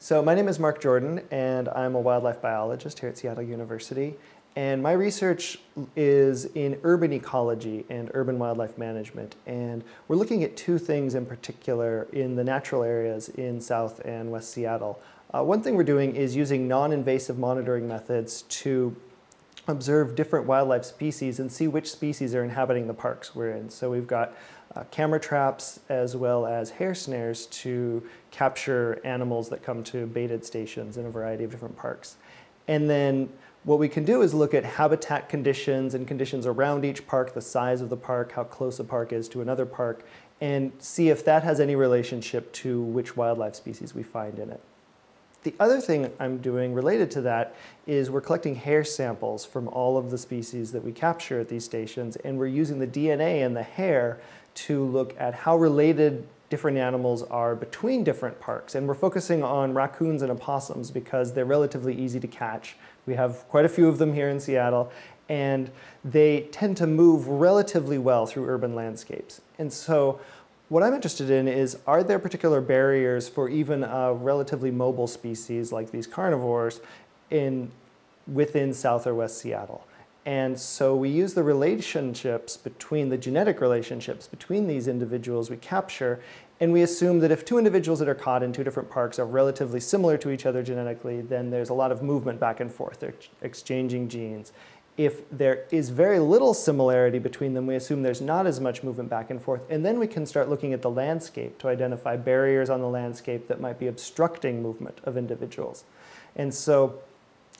So my name is Mark Jordan, and I'm a wildlife biologist here at Seattle University. And my research is in urban ecology and urban wildlife management. And we're looking at two things in particular in the natural areas in South and West Seattle. Uh, one thing we're doing is using non-invasive monitoring methods to observe different wildlife species and see which species are inhabiting the parks we're in. So we've got uh, camera traps as well as hair snares to capture animals that come to baited stations in a variety of different parks. And then what we can do is look at habitat conditions and conditions around each park, the size of the park, how close a park is to another park, and see if that has any relationship to which wildlife species we find in it. The other thing I'm doing related to that is we're collecting hair samples from all of the species that we capture at these stations, and we're using the DNA in the hair to look at how related different animals are between different parks. And we're focusing on raccoons and opossums because they're relatively easy to catch. We have quite a few of them here in Seattle, and they tend to move relatively well through urban landscapes. And so what I'm interested in is, are there particular barriers for even a relatively mobile species like these carnivores in, within South or West Seattle? And so we use the relationships between the genetic relationships between these individuals we capture, and we assume that if two individuals that are caught in two different parks are relatively similar to each other genetically, then there's a lot of movement back and forth. They're exchanging genes. If there is very little similarity between them, we assume there's not as much movement back and forth. And then we can start looking at the landscape to identify barriers on the landscape that might be obstructing movement of individuals. And so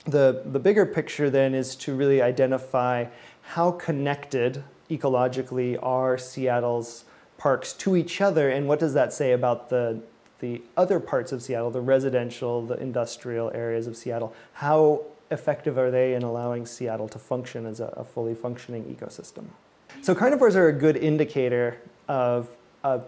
the, the bigger picture then is to really identify how connected ecologically are Seattle's parks to each other and what does that say about the, the other parts of Seattle, the residential, the industrial areas of Seattle. How effective are they in allowing Seattle to function as a, a fully functioning ecosystem? So carnivores are a good indicator of uh,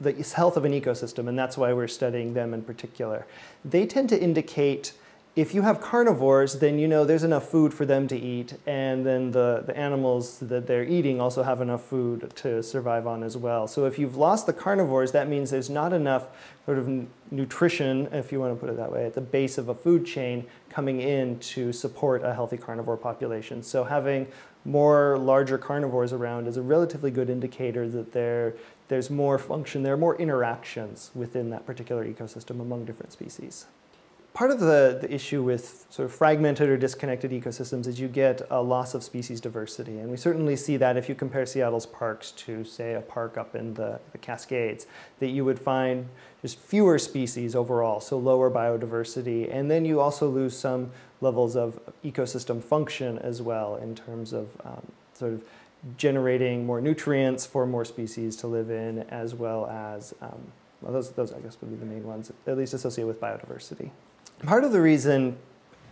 the health of an ecosystem, and that's why we're studying them in particular. They tend to indicate if you have carnivores, then you know there's enough food for them to eat, and then the, the animals that they're eating also have enough food to survive on as well. So if you've lost the carnivores, that means there's not enough sort of nutrition, if you want to put it that way, at the base of a food chain coming in to support a healthy carnivore population. So having more larger carnivores around is a relatively good indicator that there, there's more function, there are more interactions within that particular ecosystem among different species. Part of the, the issue with sort of fragmented or disconnected ecosystems is you get a loss of species diversity. And we certainly see that if you compare Seattle's parks to, say, a park up in the, the Cascades, that you would find just fewer species overall, so lower biodiversity. And then you also lose some levels of ecosystem function as well in terms of um, sort of generating more nutrients for more species to live in, as well as, um, well, those, those I guess would be the main ones, at least associated with biodiversity. Part of the reason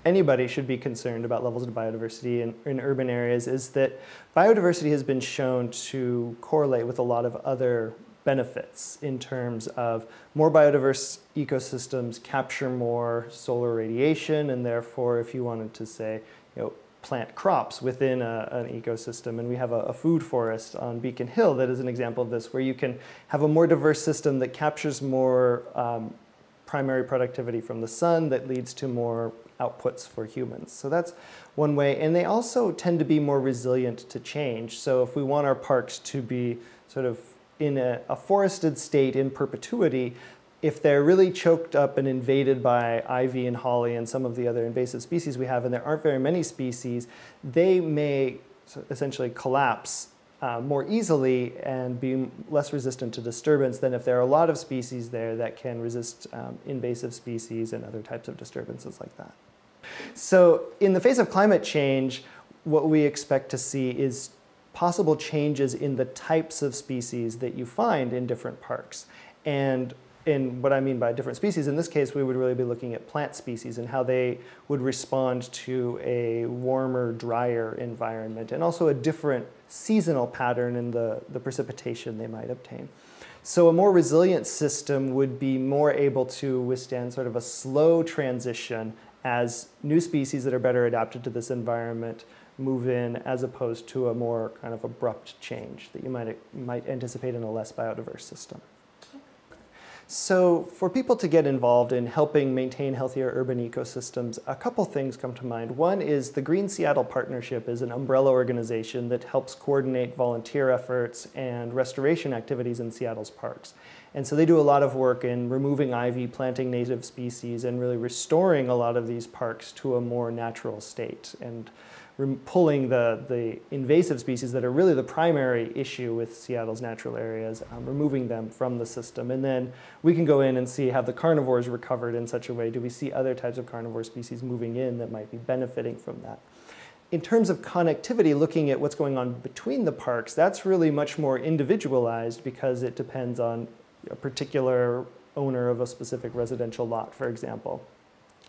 anybody should be concerned about levels of biodiversity in, in, urban areas is that biodiversity has been shown to correlate with a lot of other benefits in terms of more biodiverse ecosystems capture more solar radiation and therefore if you wanted to say you know plant crops within a, an ecosystem and we have a, a, food forest on Beacon Hill that is an example of this where you can have a more diverse system that captures more um, primary productivity from the sun that leads to more outputs for humans. So that's one way. And they also tend to be more resilient to change. So if we want our parks to be sort of in a, a forested state in perpetuity, if they're really choked up and invaded by ivy and holly and some of the other invasive species we have, and there aren't very many species, they may essentially collapse uh, more easily and be less resistant to disturbance than if there are a lot of species there that can resist um, invasive species and other types of disturbances like that. So in the face of climate change, what we expect to see is possible changes in the types of species that you find in different parks. And in what I mean by different species, in this case, we would really be looking at plant species and how they would respond to a warmer, drier environment, and also a different seasonal pattern in the, the precipitation they might obtain. So a more resilient system would be more able to withstand sort of a slow transition as new species that are better adapted to this environment move in as opposed to a more kind of abrupt change that you might, might anticipate in a less biodiverse system. So for people to get involved in helping maintain healthier urban ecosystems, a couple things come to mind. One is the Green Seattle Partnership is an umbrella organization that helps coordinate volunteer efforts and restoration activities in Seattle's parks. And so they do a lot of work in removing ivy, planting native species, and really restoring a lot of these parks to a more natural state. And pulling the, the invasive species that are really the primary issue with Seattle's natural areas, um, removing them from the system. And then we can go in and see have the carnivores recovered in such a way? Do we see other types of carnivore species moving in that might be benefiting from that? In terms of connectivity, looking at what's going on between the parks, that's really much more individualized because it depends on a particular owner of a specific residential lot, for example.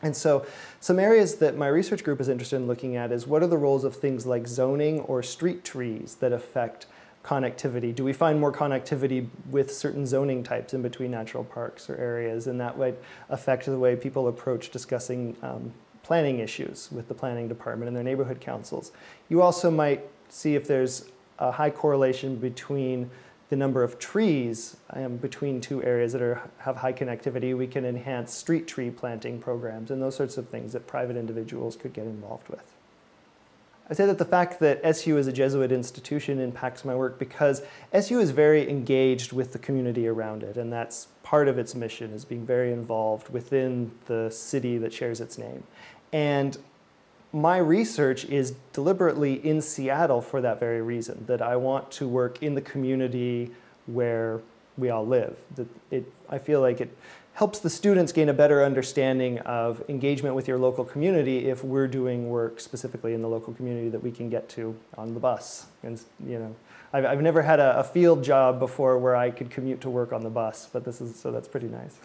And so some areas that my research group is interested in looking at is what are the roles of things like zoning or street trees that affect connectivity? Do we find more connectivity with certain zoning types in between natural parks or areas? And that might affect the way people approach discussing um, planning issues with the planning department and their neighborhood councils. You also might see if there's a high correlation between the number of trees um, between two areas that are, have high connectivity, we can enhance street tree planting programs and those sorts of things that private individuals could get involved with. I say that the fact that SU is a Jesuit institution impacts my work because SU is very engaged with the community around it, and that's part of its mission is being very involved within the city that shares its name. And my research is deliberately in Seattle for that very reason, that I want to work in the community where we all live. That it, I feel like it helps the students gain a better understanding of engagement with your local community if we're doing work specifically in the local community that we can get to on the bus. And you know, I've, I've never had a, a field job before where I could commute to work on the bus, but this is, so that's pretty nice.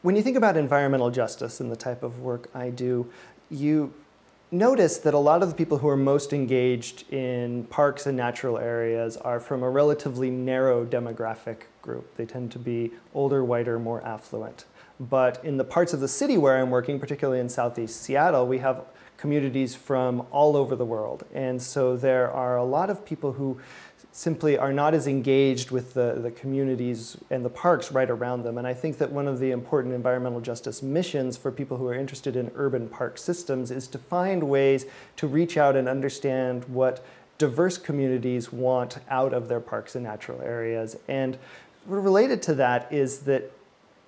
When you think about environmental justice and the type of work I do, you notice that a lot of the people who are most engaged in parks and natural areas are from a relatively narrow demographic group. They tend to be older, whiter, more affluent. But in the parts of the city where I'm working, particularly in Southeast Seattle, we have communities from all over the world. And so there are a lot of people who simply are not as engaged with the, the communities and the parks right around them. And I think that one of the important environmental justice missions for people who are interested in urban park systems is to find ways to reach out and understand what diverse communities want out of their parks and natural areas. And related to that is that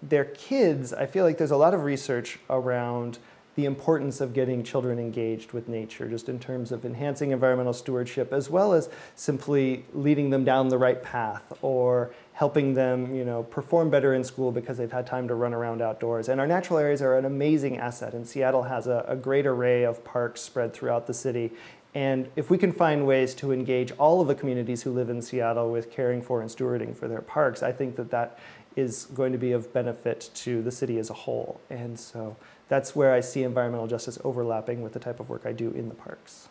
their kids, I feel like there's a lot of research around the importance of getting children engaged with nature, just in terms of enhancing environmental stewardship, as well as simply leading them down the right path or helping them you know, perform better in school because they've had time to run around outdoors. And our natural areas are an amazing asset, and Seattle has a, a great array of parks spread throughout the city. And if we can find ways to engage all of the communities who live in Seattle with caring for and stewarding for their parks, I think that that is going to be of benefit to the city as a whole. And so that's where I see environmental justice overlapping with the type of work I do in the parks.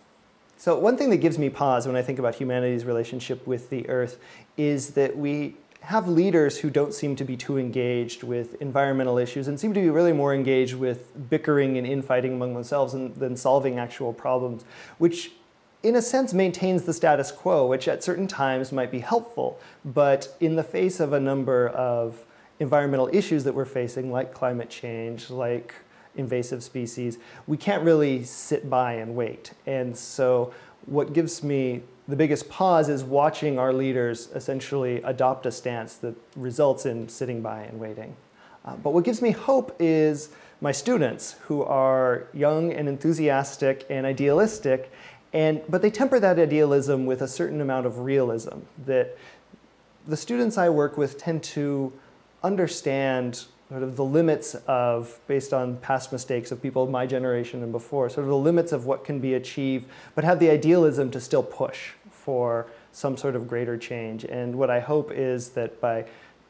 So one thing that gives me pause when I think about humanity's relationship with the earth is that we have leaders who don't seem to be too engaged with environmental issues and seem to be really more engaged with bickering and infighting among themselves than solving actual problems, which in a sense maintains the status quo, which at certain times might be helpful, but in the face of a number of environmental issues that we're facing, like climate change, like invasive species, we can't really sit by and wait. And so what gives me the biggest pause is watching our leaders essentially adopt a stance that results in sitting by and waiting. Uh, but what gives me hope is my students who are young and enthusiastic and idealistic, and, but they temper that idealism with a certain amount of realism that the students I work with tend to understand sort of the limits of, based on past mistakes of people of my generation and before, sort of the limits of what can be achieved, but have the idealism to still push for some sort of greater change. And what I hope is that by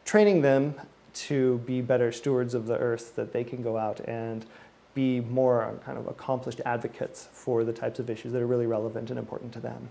training them to be better stewards of the earth, that they can go out and be more uh, kind of accomplished advocates for the types of issues that are really relevant and important to them.